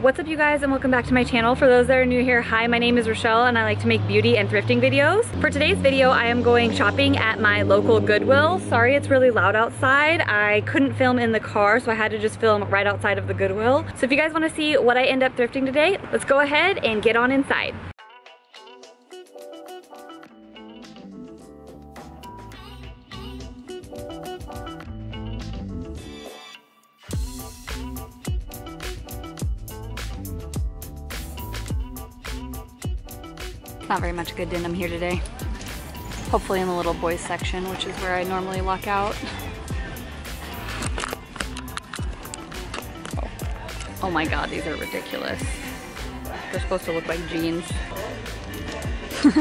What's up you guys and welcome back to my channel. For those that are new here, hi, my name is Rachelle and I like to make beauty and thrifting videos. For today's video, I am going shopping at my local Goodwill. Sorry it's really loud outside. I couldn't film in the car, so I had to just film right outside of the Goodwill. So if you guys wanna see what I end up thrifting today, let's go ahead and get on inside. Not very much good denim here today. Hopefully in the little boys section, which is where I normally walk out. Oh, oh my god, these are ridiculous. They're supposed to look like jeans.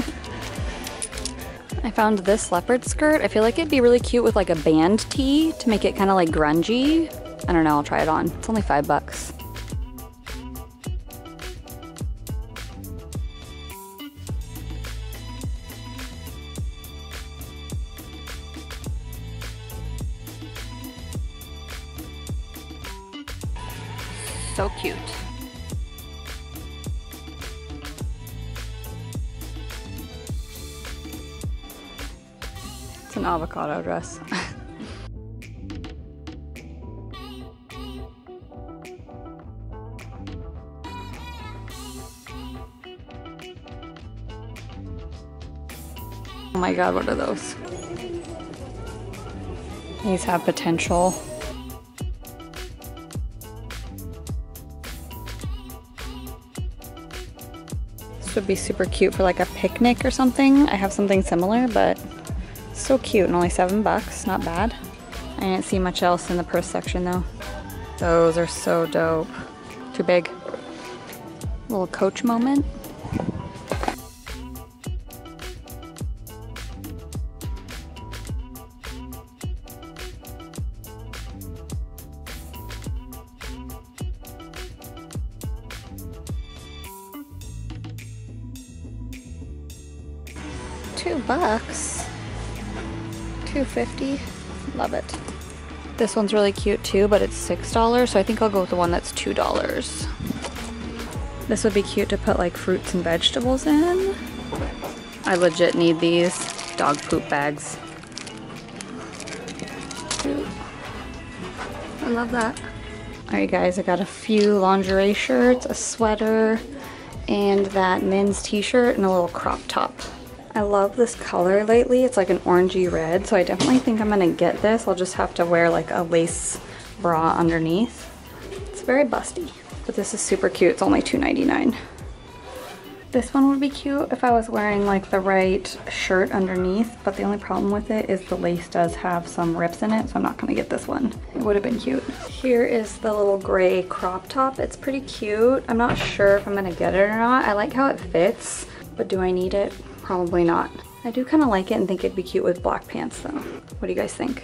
I found this leopard skirt. I feel like it'd be really cute with like a band tee to make it kind of like grungy. I don't know, I'll try it on. It's only five bucks. So cute. It's an avocado dress. oh my god, what are those? These have potential. Would be super cute for like a picnic or something. I have something similar, but so cute and only seven bucks, not bad. I didn't see much else in the purse section though. Those are so dope. Too big. Little coach moment. Two bucks. 250. Love it. This one's really cute too, but it's $6, so I think I'll go with the one that's $2. This would be cute to put like fruits and vegetables in. I legit need these dog poop bags. I love that. Alright guys, I got a few lingerie shirts, a sweater, and that men's t-shirt and a little crop top. I love this color lately. It's like an orangey red, so I definitely think I'm gonna get this. I'll just have to wear like a lace bra underneath. It's very busty, but this is super cute. It's only $2.99. This one would be cute if I was wearing like the right shirt underneath, but the only problem with it is the lace does have some rips in it, so I'm not gonna get this one. It would have been cute. Here is the little gray crop top. It's pretty cute. I'm not sure if I'm gonna get it or not. I like how it fits, but do I need it? Probably not. I do kind of like it and think it'd be cute with black pants though. What do you guys think?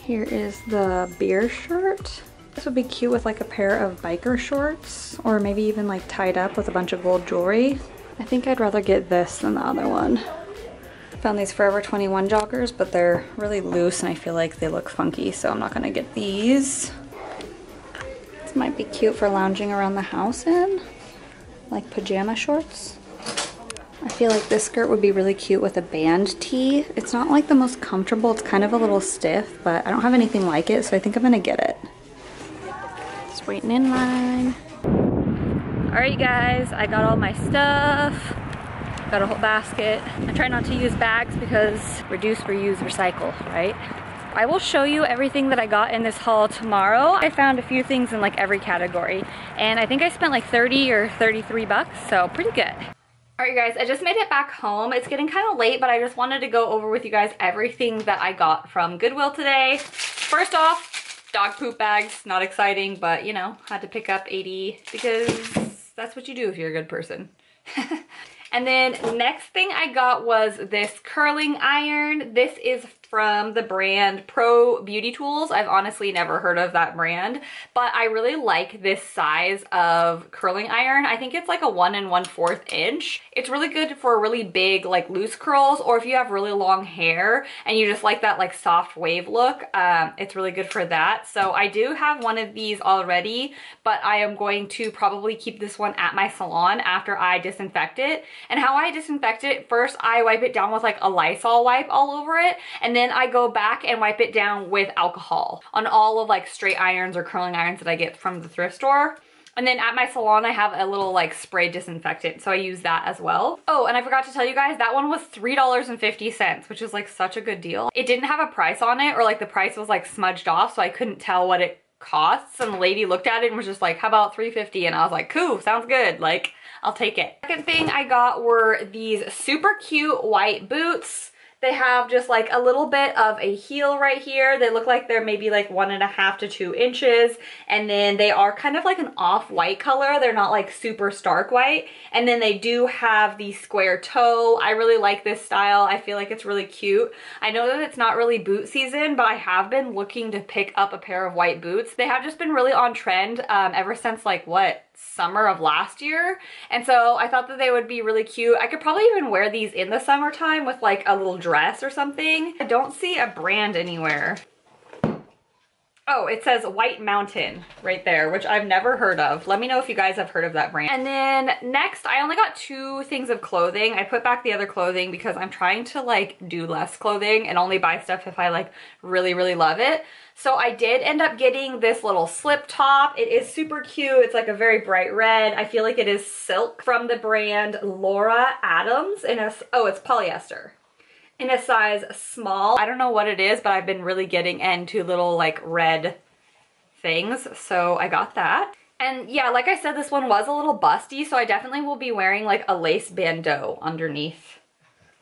Here is the beer shirt. This would be cute with like a pair of biker shorts or maybe even like tied up with a bunch of gold jewelry. I think I'd rather get this than the other one. Found these Forever 21 joggers, but they're really loose and I feel like they look funky, so I'm not gonna get these. This might be cute for lounging around the house in, like pajama shorts. I feel like this skirt would be really cute with a band tee. It's not like the most comfortable, it's kind of a little stiff, but I don't have anything like it, so I think I'm gonna get it. Just waiting in line. All right, guys, I got all my stuff. Got a whole basket. I try not to use bags because reduce, reuse, recycle, right? I will show you everything that I got in this haul tomorrow. I found a few things in like every category and I think I spent like 30 or 33 bucks, so pretty good. All right, you guys, I just made it back home. It's getting kind of late, but I just wanted to go over with you guys everything that I got from Goodwill today. First off, dog poop bags. Not exciting, but you know, had to pick up 80 because that's what you do if you're a good person. and then next thing I got was this curling iron. This is from the brand Pro Beauty Tools. I've honestly never heard of that brand, but I really like this size of curling iron. I think it's like a one and one fourth inch. It's really good for really big like loose curls or if you have really long hair and you just like that like soft wave look, um, it's really good for that. So I do have one of these already, but I am going to probably keep this one at my salon after I disinfect it. And how I disinfect it, first I wipe it down with like a Lysol wipe all over it and then I go back and wipe it down with alcohol on all of like straight irons or curling irons that I get from the thrift store. And then at my salon, I have a little like spray disinfectant, so I use that as well. Oh, and I forgot to tell you guys, that one was $3.50, which is like such a good deal. It didn't have a price on it, or like the price was like smudged off, so I couldn't tell what it costs. And the lady looked at it and was just like, how about 350 And I was like, cool, sounds good. Like, I'll take it. Second thing I got were these super cute white boots. They have just like a little bit of a heel right here. They look like they're maybe like one and a half to two inches. And then they are kind of like an off-white color. They're not like super stark white. And then they do have the square toe. I really like this style. I feel like it's really cute. I know that it's not really boot season, but I have been looking to pick up a pair of white boots. They have just been really on trend um, ever since like what, summer of last year. And so I thought that they would be really cute. I could probably even wear these in the summertime with like a little dress or something. I don't see a brand anywhere. Oh, it says White Mountain right there, which I've never heard of. Let me know if you guys have heard of that brand. And then next, I only got two things of clothing. I put back the other clothing because I'm trying to like do less clothing and only buy stuff if I like really, really love it. So I did end up getting this little slip top. It is super cute. It's like a very bright red. I feel like it is silk from the brand Laura Adams. And oh, it's polyester in a size small. I don't know what it is, but I've been really getting into little like red things. So I got that. And yeah, like I said, this one was a little busty, so I definitely will be wearing like a lace bandeau underneath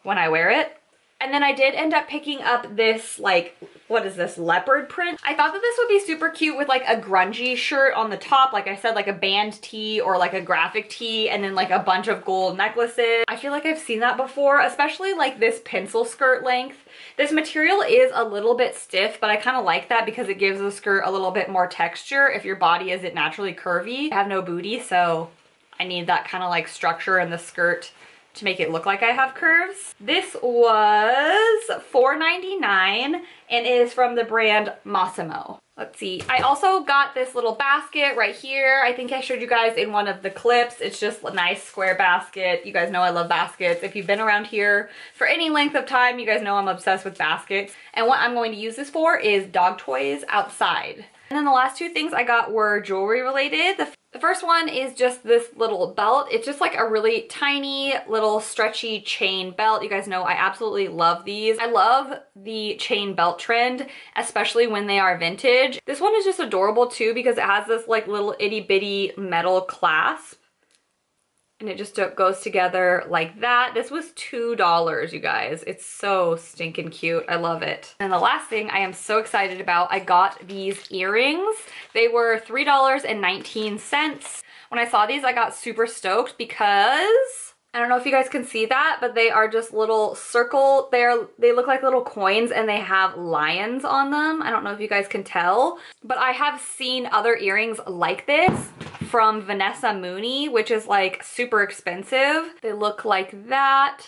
when I wear it. And then I did end up picking up this like, what is this, leopard print? I thought that this would be super cute with like a grungy shirt on the top. Like I said, like a band tee or like a graphic tee and then like a bunch of gold necklaces. I feel like I've seen that before, especially like this pencil skirt length. This material is a little bit stiff, but I kind of like that because it gives the skirt a little bit more texture if your body isn't naturally curvy. I have no booty, so I need that kind of like structure in the skirt to make it look like I have curves. This was $4.99 and is from the brand Mossimo. Let's see. I also got this little basket right here. I think I showed you guys in one of the clips. It's just a nice square basket. You guys know I love baskets. If you've been around here for any length of time, you guys know I'm obsessed with baskets. And what I'm going to use this for is dog toys outside. And then the last two things I got were jewelry related. The the first one is just this little belt. It's just like a really tiny little stretchy chain belt. You guys know I absolutely love these. I love the chain belt trend, especially when they are vintage. This one is just adorable too because it has this like little itty bitty metal clasp and it just goes together like that. This was $2, you guys. It's so stinking cute. I love it. And the last thing I am so excited about, I got these earrings. They were $3.19. When I saw these, I got super stoked because I don't know if you guys can see that, but they are just little circle, they're, they look like little coins and they have lions on them. I don't know if you guys can tell, but I have seen other earrings like this from Vanessa Mooney, which is like super expensive. They look like that.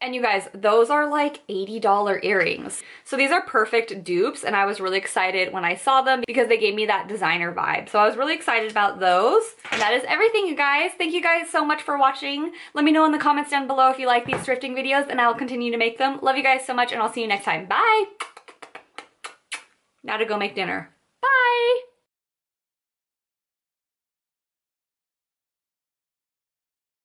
And you guys, those are like $80 earrings. So these are perfect dupes and I was really excited when I saw them because they gave me that designer vibe. So I was really excited about those. And that is everything, you guys. Thank you guys so much for watching. Let me know in the comments down below if you like these thrifting videos and I will continue to make them. Love you guys so much and I'll see you next time. Bye! Now to go make dinner. Bye!